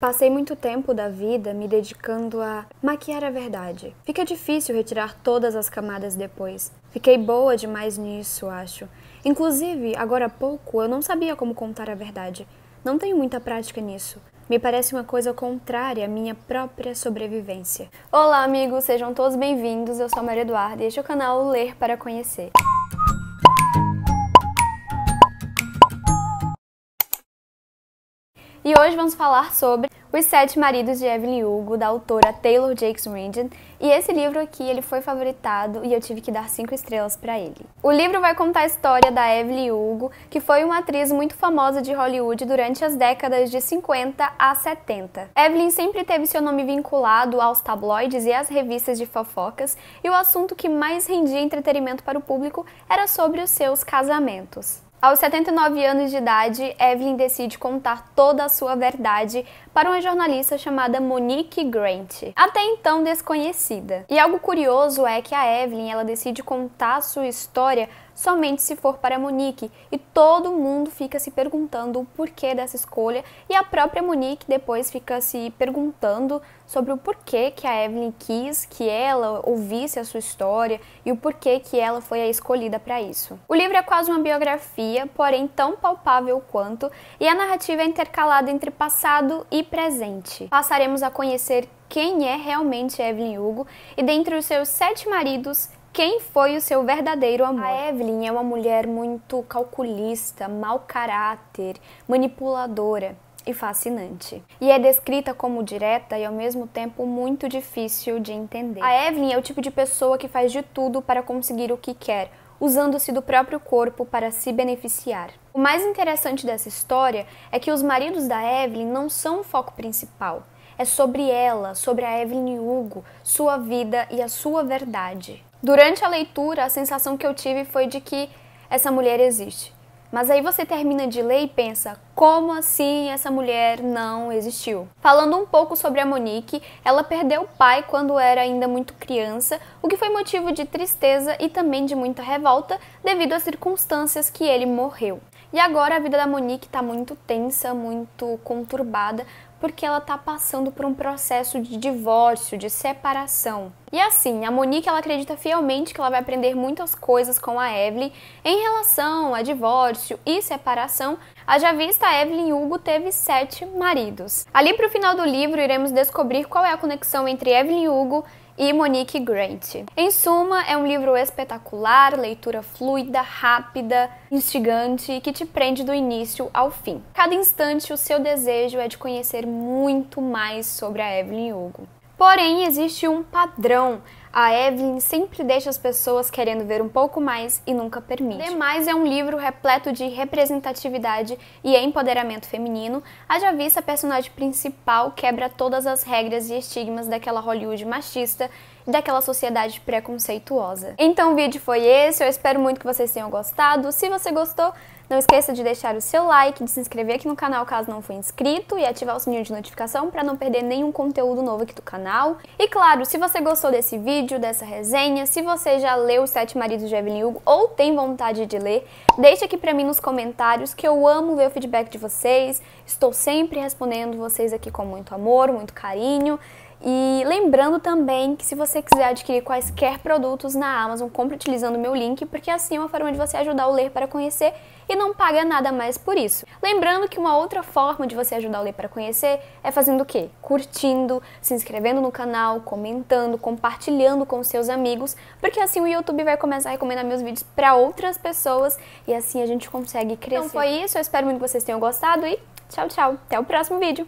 Passei muito tempo da vida me dedicando a maquiar a verdade. Fica difícil retirar todas as camadas depois. Fiquei boa demais nisso, acho. Inclusive, agora há pouco eu não sabia como contar a verdade. Não tenho muita prática nisso. Me parece uma coisa contrária à minha própria sobrevivência. Olá, amigos, sejam todos bem-vindos. Eu sou a Maria Eduarda e este é o canal Ler para Conhecer. E hoje vamos falar sobre Os Sete Maridos de Evelyn Hugo, da autora Taylor Jakes Rendon. E esse livro aqui, ele foi favoritado e eu tive que dar cinco estrelas para ele. O livro vai contar a história da Evelyn Hugo, que foi uma atriz muito famosa de Hollywood durante as décadas de 50 a 70. Evelyn sempre teve seu nome vinculado aos tabloides e às revistas de fofocas, e o assunto que mais rendia entretenimento para o público era sobre os seus casamentos. Aos 79 anos de idade, Evelyn decide contar toda a sua verdade para uma jornalista chamada Monique Grant, até então desconhecida. E algo curioso é que a Evelyn ela decide contar sua história somente se for para Monique, e todo mundo fica se perguntando o porquê dessa escolha, e a própria Monique depois fica se perguntando sobre o porquê que a Evelyn quis que ela ouvisse a sua história e o porquê que ela foi a escolhida para isso. O livro é quase uma biografia, porém tão palpável quanto, e a narrativa é intercalada entre passado e presente. Passaremos a conhecer quem é realmente Evelyn Hugo e dentre os seus sete maridos, quem foi o seu verdadeiro amor. A Evelyn é uma mulher muito calculista, mau caráter, manipuladora e fascinante. E é descrita como direta e ao mesmo tempo muito difícil de entender. A Evelyn é o tipo de pessoa que faz de tudo para conseguir o que quer, usando-se do próprio corpo para se beneficiar. O mais interessante dessa história é que os maridos da Evelyn não são o foco principal. É sobre ela, sobre a Evelyn Hugo, sua vida e a sua verdade. Durante a leitura, a sensação que eu tive foi de que essa mulher existe. Mas aí você termina de ler e pensa, como assim essa mulher não existiu? Falando um pouco sobre a Monique, ela perdeu o pai quando era ainda muito criança, o que foi motivo de tristeza e também de muita revolta devido às circunstâncias que ele morreu. E agora a vida da Monique está muito tensa, muito conturbada, porque ela está passando por um processo de divórcio, de separação. E assim, a Monique ela acredita fielmente que ela vai aprender muitas coisas com a Evelyn em relação a divórcio e separação. Haja vista, a Evelyn Hugo teve sete maridos. Ali para o final do livro, iremos descobrir qual é a conexão entre Evelyn Hugo e Monique Grant. Em suma, é um livro espetacular, leitura fluida, rápida, instigante que te prende do início ao fim. Cada instante, o seu desejo é de conhecer muito mais sobre a Evelyn Hugo. Porém, existe um padrão a Evelyn sempre deixa as pessoas querendo ver um pouco mais e nunca permite. Demais é um livro repleto de representatividade e empoderamento feminino. Haja vista a personagem principal quebra todas as regras e estigmas daquela Hollywood machista daquela sociedade preconceituosa. Então o vídeo foi esse, eu espero muito que vocês tenham gostado. Se você gostou, não esqueça de deixar o seu like, de se inscrever aqui no canal caso não for inscrito e ativar o sininho de notificação para não perder nenhum conteúdo novo aqui do canal. E claro, se você gostou desse vídeo, dessa resenha, se você já leu Os Sete Maridos de Evelyn Hugo ou tem vontade de ler, deixe aqui para mim nos comentários que eu amo ver o feedback de vocês. Estou sempre respondendo vocês aqui com muito amor, muito carinho. E lembrando também que se você quiser adquirir quaisquer produtos na Amazon, compre utilizando o meu link, porque assim é uma forma de você ajudar o Ler para Conhecer e não paga nada mais por isso. Lembrando que uma outra forma de você ajudar o Ler para Conhecer é fazendo o quê? Curtindo, se inscrevendo no canal, comentando, compartilhando com seus amigos, porque assim o YouTube vai começar a recomendar meus vídeos para outras pessoas e assim a gente consegue crescer. Então foi isso, eu espero muito que vocês tenham gostado e tchau, tchau. Até o próximo vídeo.